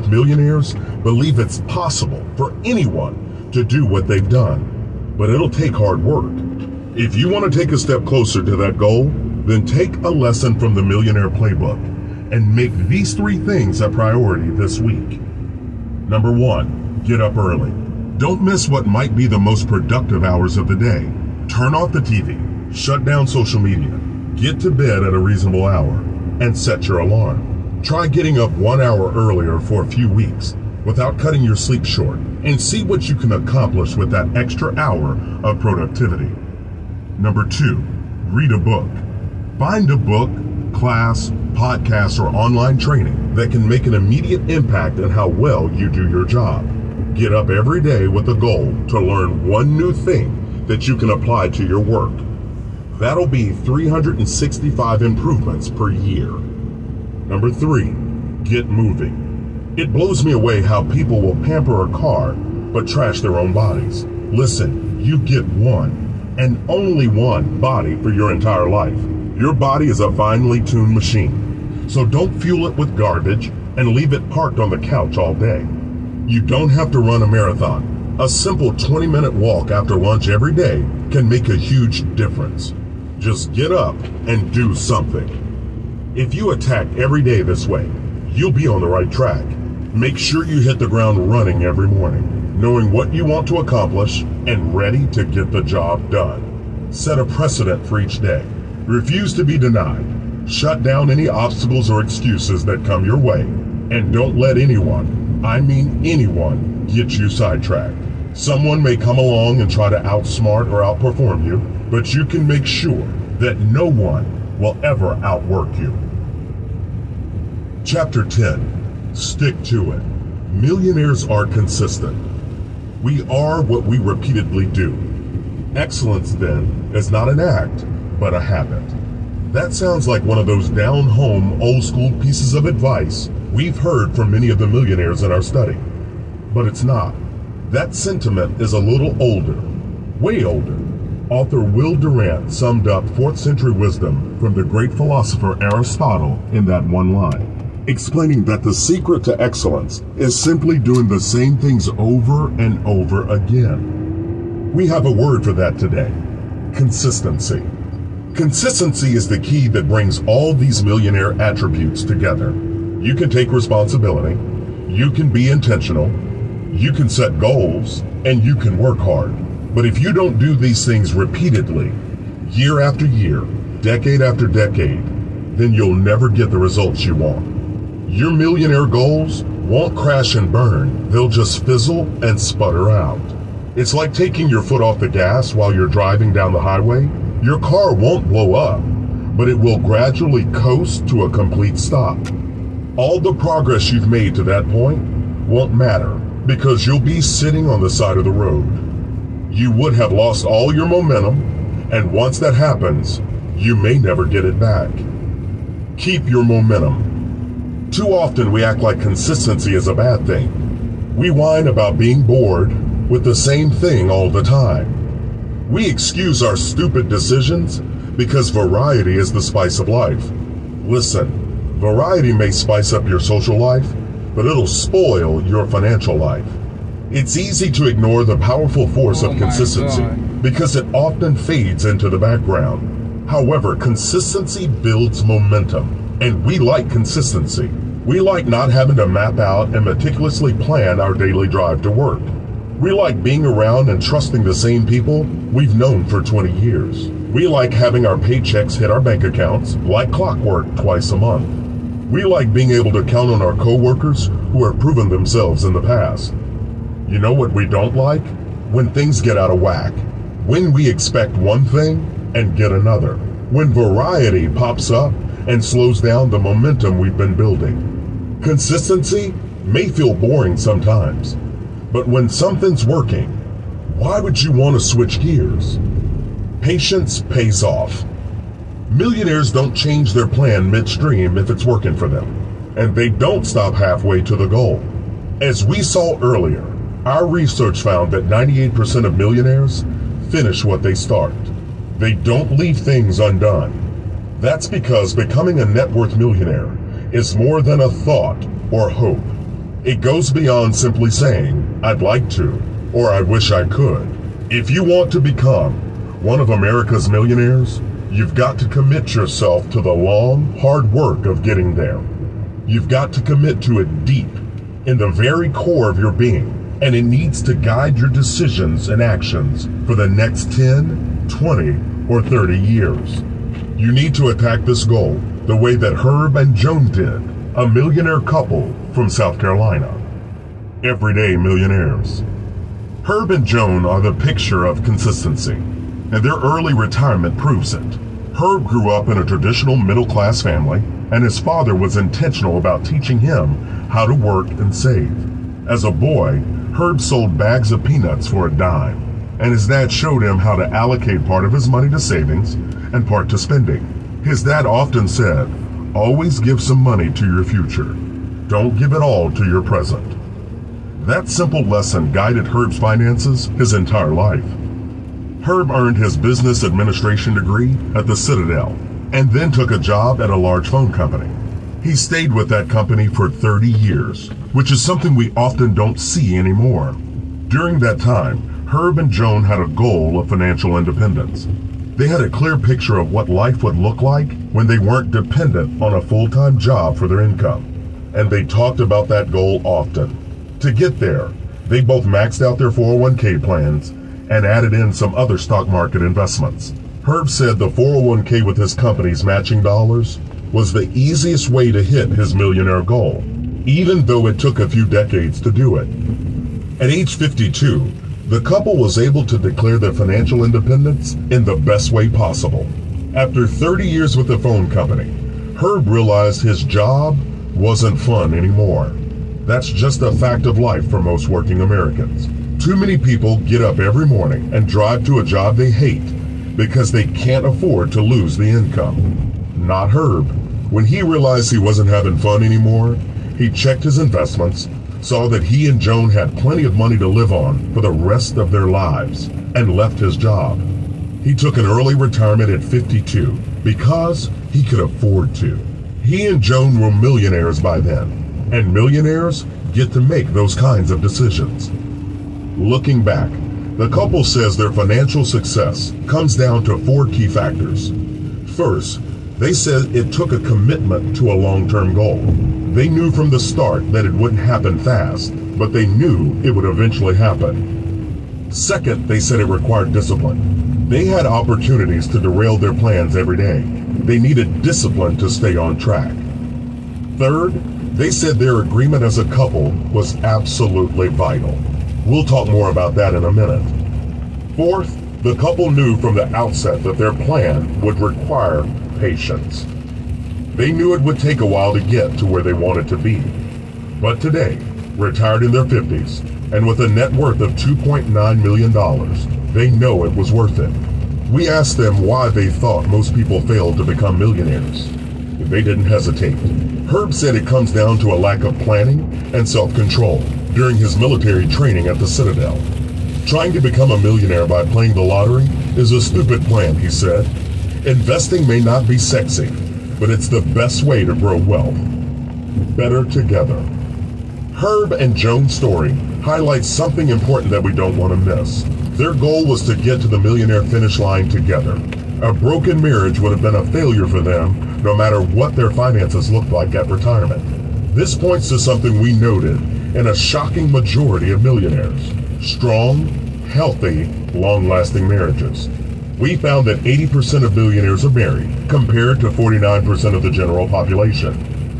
millionaires believe it's possible for anyone to do what they've done, but it'll take hard work. If you want to take a step closer to that goal, then take a lesson from the Millionaire Playbook and make these three things a priority this week. Number one, get up early. Don't miss what might be the most productive hours of the day. Turn off the TV, shut down social media, get to bed at a reasonable hour, and set your alarm. Try getting up one hour earlier for a few weeks without cutting your sleep short and see what you can accomplish with that extra hour of productivity. Number two, read a book. Find a book, class, podcast, or online training that can make an immediate impact on how well you do your job. Get up every day with a goal to learn one new thing that you can apply to your work. That'll be 365 improvements per year. Number three, get moving. It blows me away how people will pamper a car but trash their own bodies. Listen, you get one and only one body for your entire life. Your body is a finely tuned machine. So don't fuel it with garbage and leave it parked on the couch all day. You don't have to run a marathon. A simple 20 minute walk after lunch every day can make a huge difference. Just get up and do something. If you attack every day this way, you'll be on the right track. Make sure you hit the ground running every morning, knowing what you want to accomplish and ready to get the job done. Set a precedent for each day. Refuse to be denied. Shut down any obstacles or excuses that come your way. And don't let anyone, I mean anyone, get you sidetracked. Someone may come along and try to outsmart or outperform you, but you can make sure that no one will ever outwork you. Chapter 10 Stick to it. Millionaires are consistent. We are what we repeatedly do. Excellence, then, is not an act, but a habit. That sounds like one of those down home, old school pieces of advice we've heard from many of the millionaires in our study. But it's not. That sentiment is a little older, way older. Author Will Durant summed up 4th century wisdom from the great philosopher Aristotle in that one line, explaining that the secret to excellence is simply doing the same things over and over again. We have a word for that today consistency. Consistency is the key that brings all these millionaire attributes together. You can take responsibility, you can be intentional, you can set goals, and you can work hard. But if you don't do these things repeatedly, year after year, decade after decade, then you'll never get the results you want. Your millionaire goals won't crash and burn, they'll just fizzle and sputter out. It's like taking your foot off the gas while you're driving down the highway. Your car won't blow up, but it will gradually coast to a complete stop. All the progress you've made to that point won't matter because you'll be sitting on the side of the road. You would have lost all your momentum, and once that happens, you may never get it back. Keep your momentum. Too often we act like consistency is a bad thing. We whine about being bored with the same thing all the time. We excuse our stupid decisions because variety is the spice of life. Listen, variety may spice up your social life, but it'll spoil your financial life. It's easy to ignore the powerful force Oh of consistency because it often fades into the background. However, consistency builds momentum, and we like consistency. We like not having to map out and meticulously plan our daily drive to work. We like being around and trusting the same people we've known for 20 years. We like having our paychecks hit our bank accounts like clockwork twice a month. We like being able to count on our coworkers who have proven themselves in the past. You know what we don't like? When things get out of whack. When we expect one thing and get another. When variety pops up and slows down the momentum we've been building. Consistency may feel boring sometimes, but when something's working, why would you want to switch gears? Patience pays off. Millionaires don't change their plan midstream if it's working for them, and they don't stop halfway to the goal. As we saw earlier, our research found that 98% of millionaires finish what they start. They don't leave things undone. That's because becoming a net worth millionaire is more than a thought or hope. It goes beyond simply saying, I'd like to, or I wish I could. If you want to become one of America's millionaires, you've got to commit yourself to the long, hard work of getting there. You've got to commit to it deep, in the very core of your being, and it needs to guide your decisions and actions for the next 10, 20, or 30 years. You need to attack this goal the way that Herb and Joan did, a millionaire couple from South Carolina. Everyday millionaires. Herb and Joan are the picture of consistency, and their early retirement proves it. Herb grew up in a traditional middle class family, and his father was intentional about teaching him how to work and save. As a boy, Herb sold bags of peanuts for a dime, and his dad showed him how to allocate part of his money to savings and part to spending. His dad often said, always give some money to your future. Don't give it all to your present. That simple lesson guided Herb's finances his entire life. Herb earned his business administration degree at the Citadel and then took a job at a large phone company. He stayed with that company for 30 years, which is something we often don't see anymore. During that time, Herb and Joan had a goal of financial independence. They had a clear picture of what life would look like when they weren't dependent on a full-time job for their income. And they talked about that goal often. To get there, they both maxed out their 401k plans and added in some other stock market investments. Herb said the 401k with his company's matching dollars was the easiest way to hit his millionaire goal, even though it took a few decades to do it. At age 52, the couple was able to declare their financial independence in the best way possible. After 30 years with the phone company, Herb realized his job wasn't fun anymore. That's just a fact of life for most working Americans. Too many people get up every morning and drive to a job they hate because they can't afford to lose the income. Not Herb. When he realized he wasn't having fun anymore, he checked his investments saw that he and Joan had plenty of money to live on for the rest of their lives and left his job. He took an early retirement at 52 because he could afford to. He and Joan were millionaires by then, and millionaires get to make those kinds of decisions. Looking back, the couple says their financial success comes down to four key factors. First, they said it took a commitment to a long-term goal. They knew from the start that it wouldn't happen fast, but they knew it would eventually happen. Second, they said it required discipline. They had opportunities to derail their plans every day. They needed discipline to stay on track. Third, they said their agreement as a couple was absolutely vital. We'll talk more about that in a minute. Fourth, the couple knew from the outset that their plan would require patience. They knew it would take a while to get to where they wanted to be. But today, retired in their 50s, and with a net worth of $2.9 million, they know it was worth it. We asked them why they thought most people failed to become millionaires. They didn't hesitate. Herb said it comes down to a lack of planning and self-control during his military training at the Citadel. Trying to become a millionaire by playing the lottery is a stupid plan, he said, Investing may not be sexy, but it's the best way to grow wealth. Better together. Herb and Joan's story highlights something important that we don't want to miss. Their goal was to get to the millionaire finish line together. A broken marriage would have been a failure for them, no matter what their finances looked like at retirement. This points to something we noted in a shocking majority of millionaires. Strong, healthy, long-lasting marriages we found that 80% of billionaires are married, compared to 49% of the general population.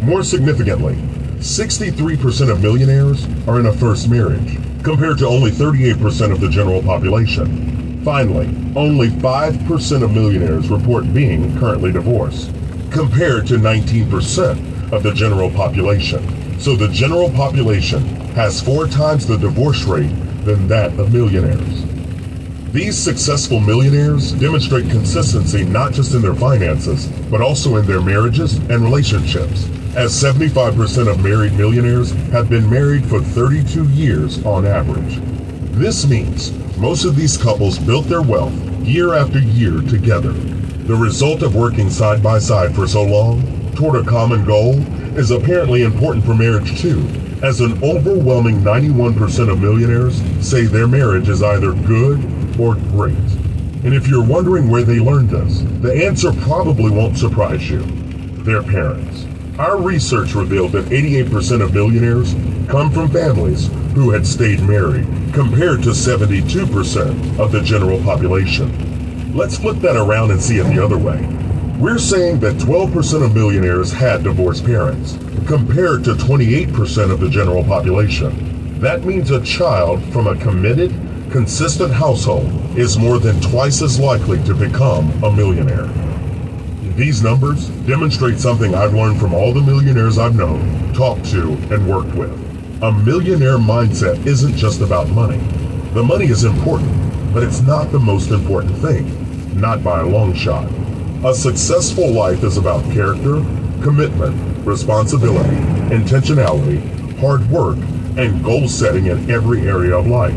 More significantly, 63% of millionaires are in a first marriage, compared to only 38% of the general population. Finally, only 5% of millionaires report being currently divorced, compared to 19% of the general population. So the general population has four times the divorce rate than that of millionaires. These successful millionaires demonstrate consistency not just in their finances, but also in their marriages and relationships, as 75% of married millionaires have been married for 32 years on average. This means most of these couples built their wealth year after year together. The result of working side by side for so long toward a common goal is apparently important for marriage too, as an overwhelming 91% of millionaires say their marriage is either good or great. And if you're wondering where they learned this, the answer probably won't surprise you. Their parents. Our research revealed that 88% of millionaires come from families who had stayed married, compared to 72% of the general population. Let's flip that around and see it the other way. We're saying that 12% of millionaires had divorced parents, compared to 28% of the general population. That means a child from a committed, consistent household is more than twice as likely to become a millionaire. These numbers demonstrate something I've learned from all the millionaires I've known, talked to, and worked with. A millionaire mindset isn't just about money. The money is important, but it's not the most important thing, not by a long shot. A successful life is about character, commitment, responsibility, intentionality, hard work, and goal setting in every area of life.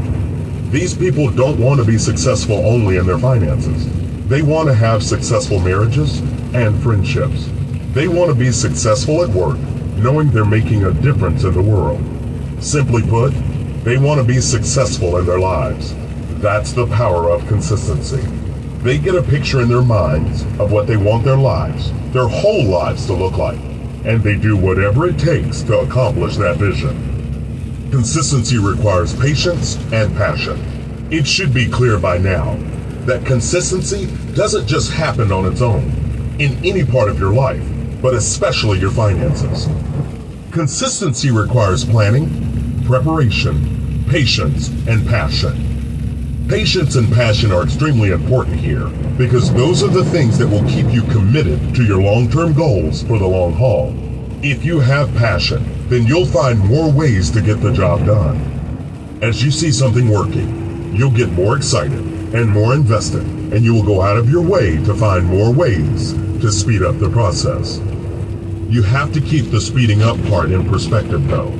These people don't want to be successful only in their finances. They want to have successful marriages and friendships. They want to be successful at work, knowing they're making a difference in the world. Simply put, they want to be successful in their lives. That's the power of consistency. They get a picture in their minds of what they want their lives, their whole lives to look like, and they do whatever it takes to accomplish that vision. Consistency requires patience and passion. It should be clear by now that consistency doesn't just happen on its own in any part of your life, but especially your finances. Consistency requires planning, preparation, patience, and passion. Patience and passion are extremely important here because those are the things that will keep you committed to your long term goals for the long haul. If you have passion, then you'll find more ways to get the job done. As you see something working, you'll get more excited and more invested, and you will go out of your way to find more ways to speed up the process. You have to keep the speeding up part in perspective though.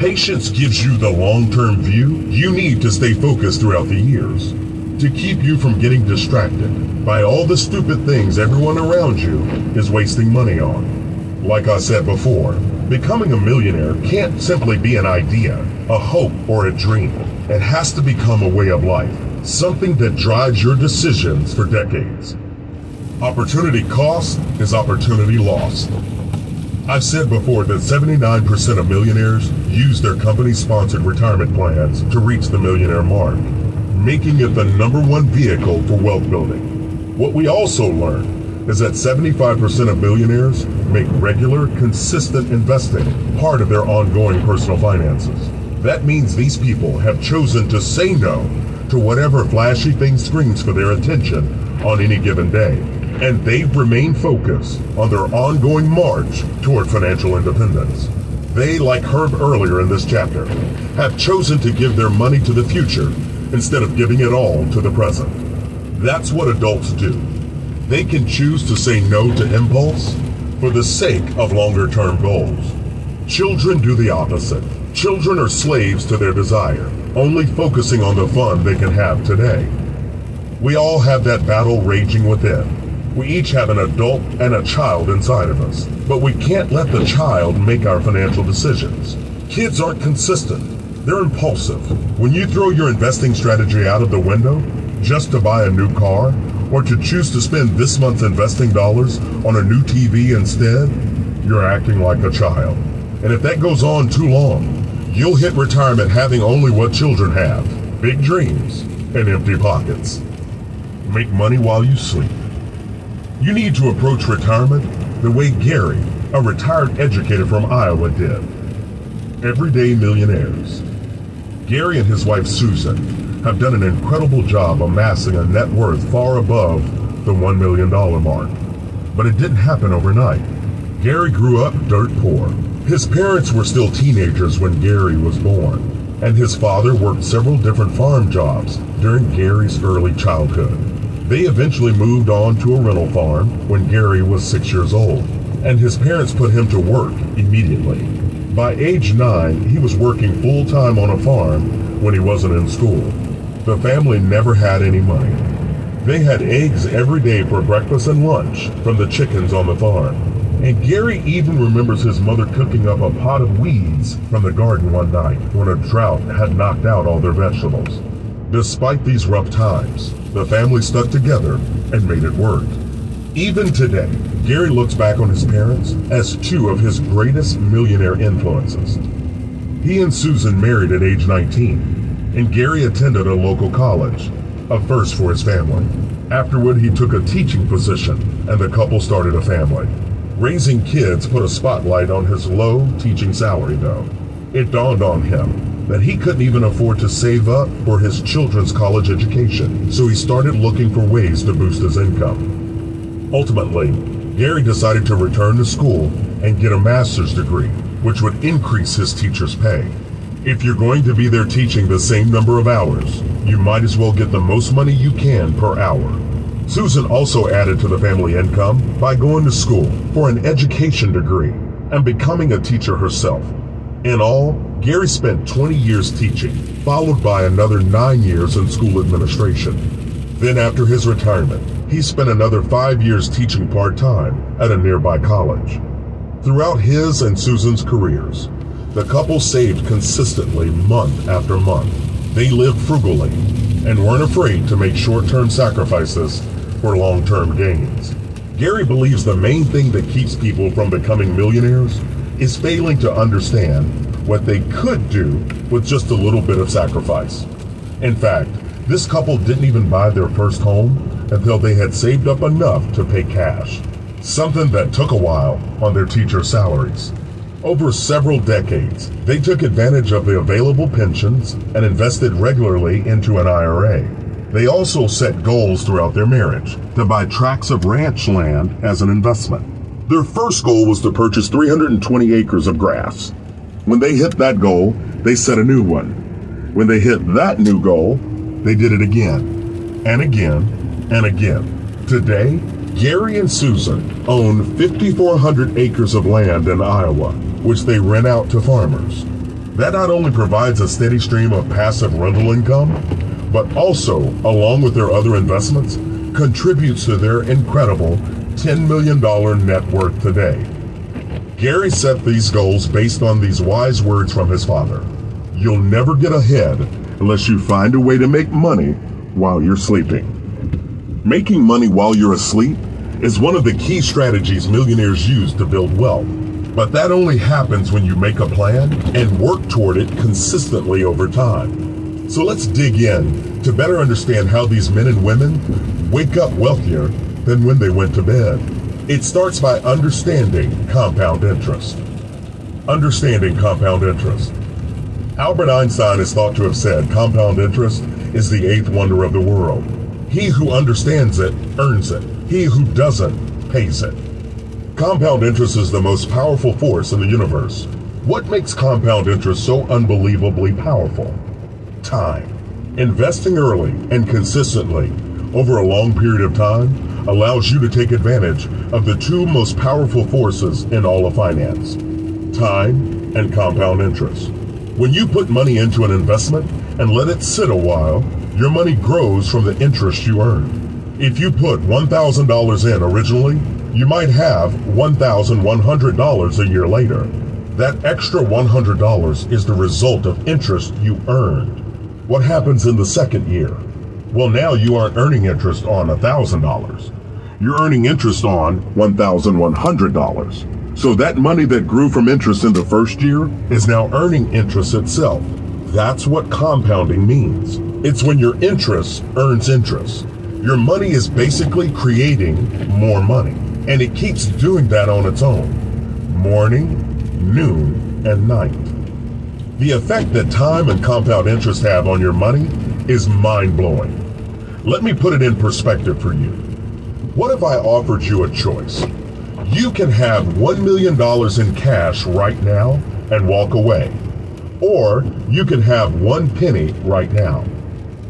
Patience gives you the long-term view you need to stay focused throughout the years, to keep you from getting distracted by all the stupid things everyone around you is wasting money on. Like I said before, becoming a millionaire can't simply be an idea, a hope, or a dream. It has to become a way of life, something that drives your decisions for decades. Opportunity cost is opportunity lost. I've said before that 79% of millionaires use their company sponsored retirement plans to reach the millionaire mark, making it the number one vehicle for wealth building. What we also learned is that 75% of millionaires make regular, consistent investing part of their ongoing personal finances. That means these people have chosen to say no to whatever flashy thing screams for their attention on any given day and they've remained focused on their ongoing march toward financial independence. They, like Herb earlier in this chapter, have chosen to give their money to the future instead of giving it all to the present. That's what adults do. They can choose to say no to impulse for the sake of longer term goals. Children do the opposite. Children are slaves to their desire, only focusing on the fun they can have today. We all have that battle raging within we each have an adult and a child inside of us, but we can't let the child make our financial decisions. Kids aren't consistent. They're impulsive. When you throw your investing strategy out of the window just to buy a new car, or to choose to spend this month's investing dollars on a new TV instead, you're acting like a child. And if that goes on too long, you'll hit retirement having only what children have big dreams and empty pockets. Make money while you sleep. You need to approach retirement the way Gary, a retired educator from Iowa, did. Everyday millionaires. Gary and his wife Susan have done an incredible job amassing a net worth far above the $1 million mark. But it didn't happen overnight. Gary grew up dirt poor. His parents were still teenagers when Gary was born, and his father worked several different farm jobs during Gary's early childhood. They eventually moved on to a rental farm when Gary was six years old, and his parents put him to work immediately. By age nine, he was working full time on a farm when he wasn't in school. The family never had any money. They had eggs every day for breakfast and lunch from the chickens on the farm. And Gary even remembers his mother cooking up a pot of weeds from the garden one night when a drought had knocked out all their vegetables. Despite these rough times, the family stuck together and made it work. Even today, Gary looks back on his parents as two of his greatest millionaire influences. He and Susan married at age 19, and Gary attended a local college, a first for his family. Afterward, he took a teaching position, and the couple started a family. Raising kids put a spotlight on his low teaching salary, though. It dawned on him that he couldn't even afford to save up for his children's college education, so he started looking for ways to boost his income. Ultimately, Gary decided to return to school and get a master's degree, which would increase his teacher's pay. If you're going to be there teaching the same number of hours, you might as well get the most money you can per hour. Susan also added to the family income by going to school for an education degree and becoming a teacher herself. In all, Gary spent 20 years teaching, followed by another nine years in school administration. Then, after his retirement, he spent another five years teaching part time at a nearby college. Throughout his and Susan's careers, the couple saved consistently month after month. They lived frugally and weren't afraid to make short term sacrifices for long term gains. Gary believes the main thing that keeps people from becoming millionaires is failing to understand what they could do with just a little bit of sacrifice. In fact, this couple didn't even buy their first home until they had saved up enough to pay cash, something that took a while on their teacher salaries. Over several decades, they took advantage of the available pensions and invested regularly into an IRA. They also set goals throughout their marriage to buy tracts of ranch land as an investment. Their first goal was to purchase 320 acres of grass. When they hit that goal, they set a new one. When they hit that new goal, they did it again, and again, and again. Today, Gary and Susan own 5,400 acres of land in Iowa, which they rent out to farmers. That not only provides a steady stream of passive rental income, but also, along with their other investments, contributes to their incredible $10 million net worth today. Gary set these goals based on these wise words from his father. You'll never get ahead unless you find a way to make money while you're sleeping. Making money while you're asleep is one of the key strategies millionaires use to build wealth. But that only happens when you make a plan and work toward it consistently over time. So let's dig in to better understand how these men and women wake up wealthier than when they went to bed. It starts by understanding compound interest. Understanding compound interest. Albert Einstein is thought to have said compound interest is the eighth wonder of the world. He who understands it earns it. He who doesn't pays it. Compound interest is the most powerful force in the universe. What makes compound interest so unbelievably powerful? time. Investing early and consistently over a long period of time allows you to take advantage of the two most powerful forces in all of finance time and compound interest. When you put money into an investment and let it sit a while, your money grows from the interest you earn. If you put $1,000 in originally, you might have $1,100 a year later. That extra $100 is the result of interest you earned. What happens in the second year? Well, now you aren't earning interest on $1,000. You're earning interest on $1,100. So that money that grew from interest in the first year is now earning interest itself. That's what compounding means. It's when your interest earns interest. Your money is basically creating more money, and it keeps doing that on its own. Morning, noon, and night. The effect that time and compound interest have on your money is mind blowing. Let me put it in perspective for you. What if I offered you a choice? You can have $1 million in cash right now and walk away. Or you can have one penny right now.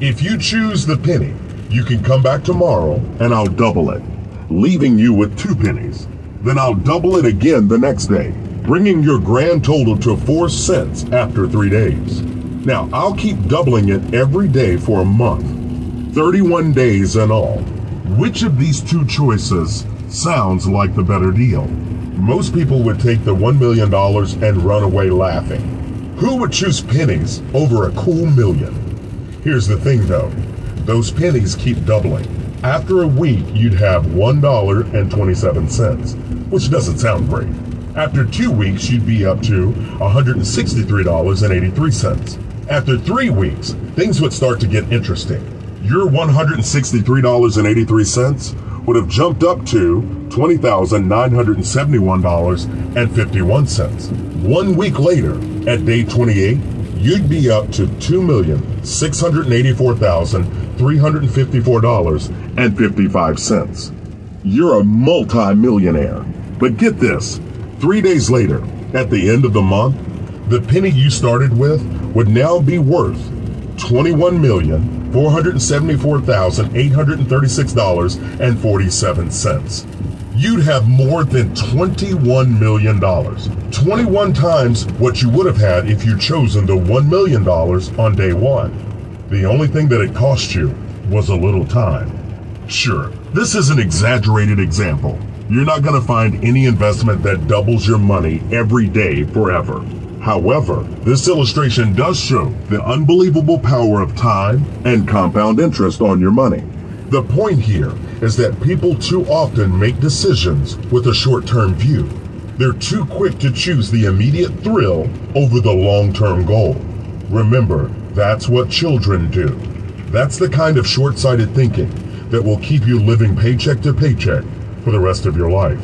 If you choose the penny, you can come back tomorrow and I'll double it, leaving you with two pennies. Then I'll double it again the next day bringing your grand total to 4 cents after 3 days. Now, I'll keep doubling it every day for a month, 31 days in all. Which of these two choices sounds like the better deal? most people would take the $1 million and run away laughing. Who would choose pennies over a cool million? Here's the thing though, those pennies keep doubling. After a week, you'd have $1.27, which doesn't sound great. After two weeks, you'd be up to $163.83. After three weeks, things would start to get interesting. Your $163.83 would have jumped up to $20,971.51. One week later, at day 28, you'd be up to $2,684,354.55. You're a multi-millionaire. But get this, three days later, at the end of the month, the penny you started with would now be worth $21,474,836.47 you'd have more than $21 million. 21 times what you would have had if you'd chosen the $1 million on day one. The only thing that it cost you was a little time. Sure, this is an exaggerated example. You're not going to find any investment that doubles your money every day forever. However, this illustration does show the unbelievable power of time and compound interest on your money. The point here is that people too often make decisions with a short term view. They're too quick to choose the immediate thrill over the long term goal. Remember, that's what children do. That's the kind of short sighted thinking that will keep you living paycheck to paycheck for the rest of your life.